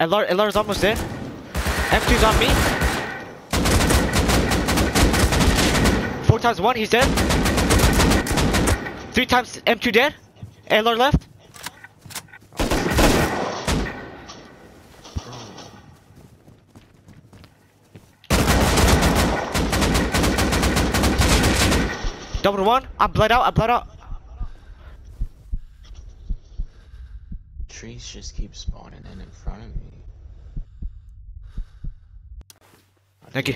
LR, LR's almost dead. M2's on me. Four times one, he's dead. Three times M2 dead. LR left. Double one. I'm bled out. I'm bled out. Trees just keep spawning in in front of me. Thank you.